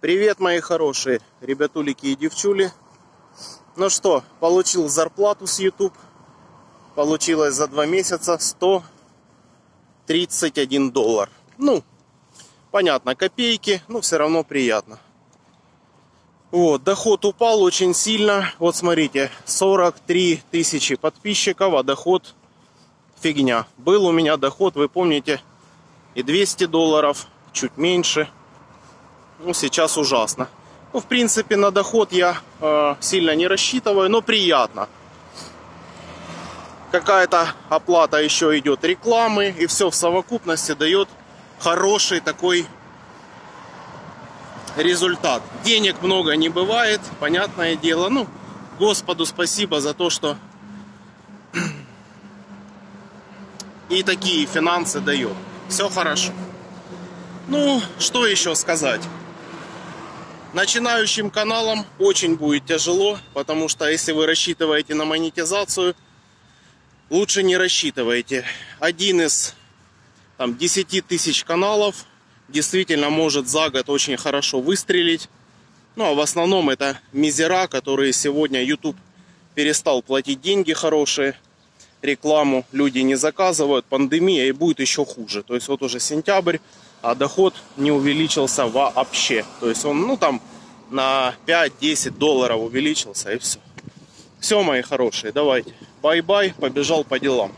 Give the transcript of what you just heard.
Привет, мои хорошие ребятулики и девчули. Ну что, получил зарплату с YouTube. Получилось за два месяца 131 доллар. Ну, понятно, копейки, но все равно приятно. Вот, доход упал очень сильно. Вот смотрите, 43 тысячи подписчиков, а доход фигня. Был у меня доход, вы помните, и 200 долларов, чуть меньше. Ну, сейчас ужасно. Ну, в принципе, на доход я э, сильно не рассчитываю, но приятно. Какая-то оплата еще идет рекламы, и все в совокупности дает хороший такой результат. Денег много не бывает, понятное дело. Ну, Господу спасибо за то, что и такие финансы дает. Все хорошо. Ну, что еще сказать? Начинающим каналам очень будет тяжело, потому что если вы рассчитываете на монетизацию, лучше не рассчитывайте. Один из там, 10 тысяч каналов действительно может за год очень хорошо выстрелить. Ну а в основном это мизера, которые сегодня YouTube перестал платить деньги хорошие, рекламу люди не заказывают, пандемия и будет еще хуже. То есть вот уже сентябрь, а доход не увеличился вообще. То есть он, ну там, на 5-10 долларов увеличился и все. Все, мои хорошие, давайте. Bye-bye, побежал по делам.